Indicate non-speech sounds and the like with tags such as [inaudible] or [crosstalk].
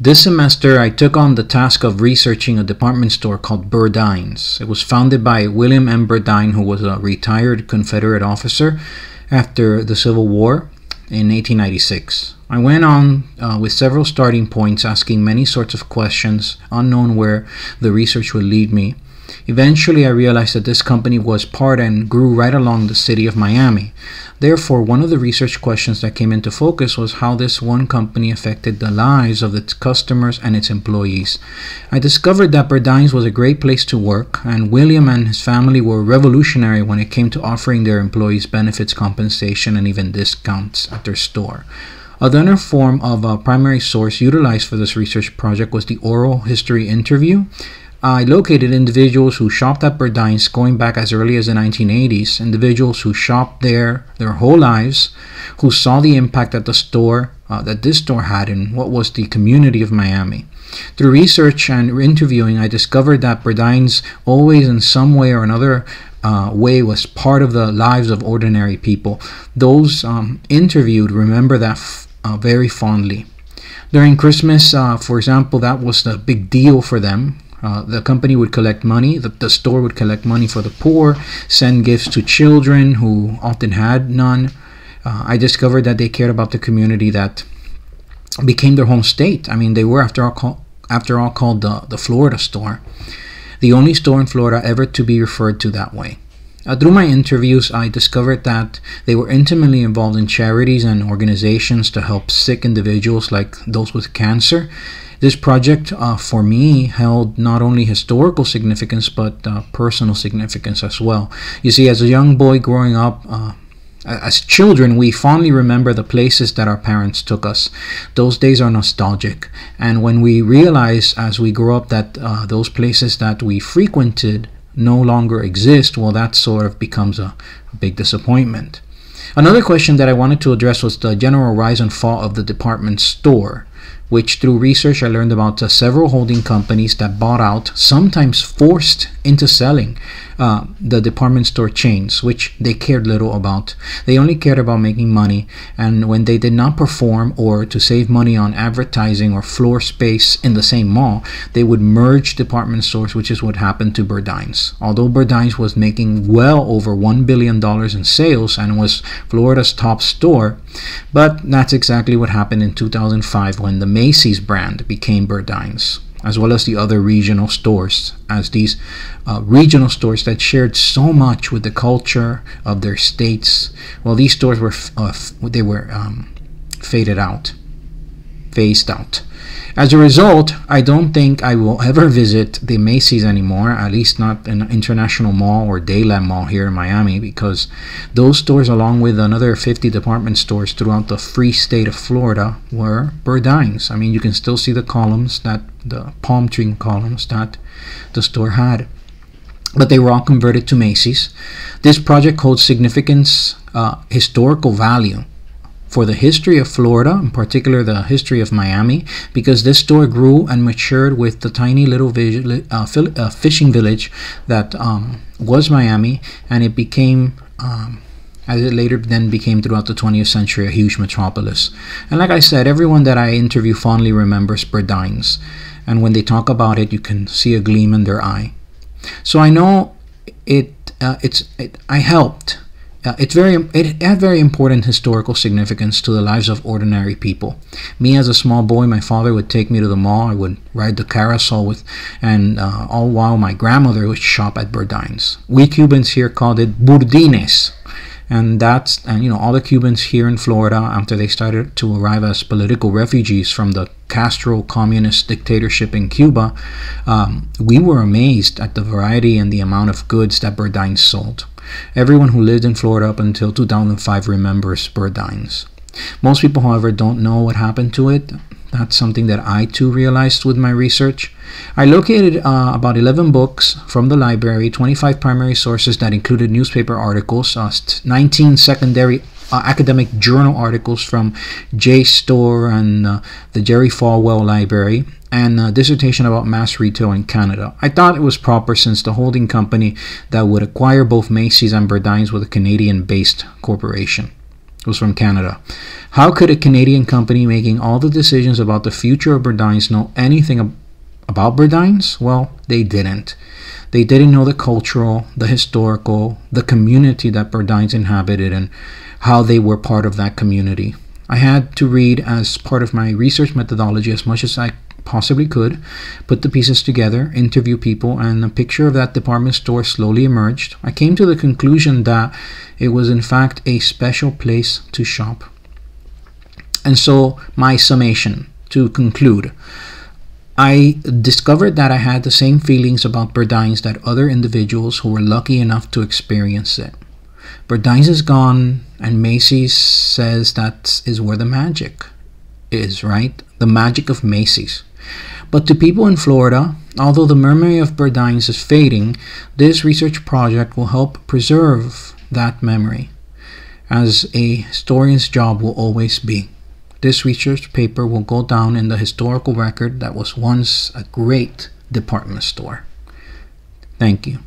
This semester, I took on the task of researching a department store called Burdines. It was founded by William M. Burdine, who was a retired Confederate officer after the Civil War in 1896. I went on uh, with several starting points, asking many sorts of questions, unknown where the research would lead me. Eventually, I realized that this company was part and grew right along the city of Miami. Therefore, one of the research questions that came into focus was how this one company affected the lives of its customers and its employees. I discovered that Burdines was a great place to work, and William and his family were revolutionary when it came to offering their employees benefits, compensation, and even discounts at their store. Another form of a primary source utilized for this research project was the oral history interview. I located individuals who shopped at Burdines going back as early as the 1980s, individuals who shopped there their whole lives, who saw the impact that the store, uh, that this store had in what was the community of Miami. Through research and interviewing, I discovered that Burdines always, in some way or another, uh, way was part of the lives of ordinary people. Those um, interviewed remember that uh, very fondly. During Christmas, uh, for example, that was the big deal for them. Uh, the company would collect money, the, the store would collect money for the poor, send gifts to children who often had none. Uh, I discovered that they cared about the community that became their home state. I mean, they were, after all, call, after all called the, the Florida store, the only store in Florida ever to be referred to that way. Uh, through my interviews, I discovered that they were intimately involved in charities and organizations to help sick individuals like those with cancer this project uh, for me held not only historical significance but uh, personal significance as well. You see, as a young boy growing up, uh, as children, we fondly remember the places that our parents took us. Those days are nostalgic. And when we realize as we grow up that uh, those places that we frequented no longer exist, well, that sort of becomes a, a big disappointment. Another question that I wanted to address was the general rise and fall of the department store which through research I learned about uh, several holding companies that bought out, sometimes forced into selling uh, the department store chains, which they cared little about. They only cared about making money, and when they did not perform or to save money on advertising or floor space in the same mall, they would merge department stores, which is what happened to Burdines. Although Burdines was making well over $1 billion in sales and was Florida's top store, but that's exactly what happened in 2005 when the Macy's brand became Burdines, as well as the other regional stores, as these uh, regional stores that shared so much with the culture of their states. Well, these stores were uh, they were um, faded out, phased out. As a result, I don't think I will [laughs] ever visit the Macy's anymore, at least not an international mall or Dadeland Mall here in Miami, because those stores, along with another 50 department stores throughout the free state of Florida, were Burdines. I mean, you can still see the columns that the palm tree columns that the store had but they were all converted to Macy's. This project holds significance, uh, historical value for the history of Florida, in particular the history of Miami, because this store grew and matured with the tiny little uh, uh, fishing village that um, was Miami, and it became. Um, as it later then became throughout the 20th century a huge metropolis. And like I said, everyone that I interview fondly remembers Burdines. And when they talk about it, you can see a gleam in their eye. So I know it, uh, it's, it, I helped uh, it's very it had very important historical significance to the lives of ordinary people. Me as a small boy, my father would take me to the mall. I would ride the carousel with, and uh, all while my grandmother would shop at Burdines. We Cubans here called it Burdines, and that's and you know all the Cubans here in Florida after they started to arrive as political refugees from the Castro communist dictatorship in Cuba, um, we were amazed at the variety and the amount of goods that Burdines sold. Everyone who lived in Florida up until 2005 remembers Burdines. Most people, however, don't know what happened to it. That's something that I too realized with my research. I located uh, about 11 books from the library, 25 primary sources that included newspaper articles, uh, 19 secondary uh, academic journal articles from JSTOR and uh, the Jerry Falwell Library, and a dissertation about mass retail in Canada. I thought it was proper since the holding company that would acquire both Macy's and Burdines was a Canadian based corporation. It was from Canada. How could a Canadian company making all the decisions about the future of Burdines know anything about Burdines? Well, they didn't. They didn't know the cultural, the historical, the community that Burdines inhabited, and how they were part of that community. I had to read as part of my research methodology as much as I possibly could, put the pieces together, interview people, and a picture of that department store slowly emerged. I came to the conclusion that it was, in fact, a special place to shop. And so, my summation to conclude. I discovered that I had the same feelings about Burdines that other individuals who were lucky enough to experience it. Burdines is gone, and Macy's says that is where the magic is, right? The magic of Macy's. But to people in Florida, although the memory of Burdines is fading, this research project will help preserve that memory, as a historian's job will always be. This research paper will go down in the historical record that was once a great department store. Thank you.